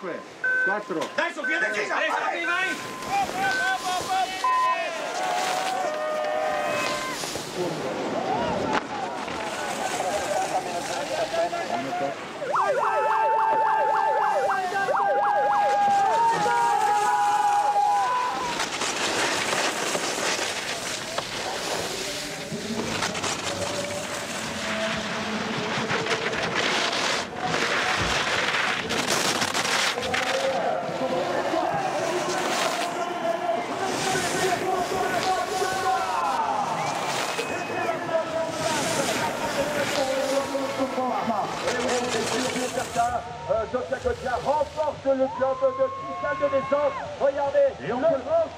5, 4. Dai Sofia, decisa! Sophie, vai! Sofia Kotia remporte le club de cristal de naissance. Regardez, le grand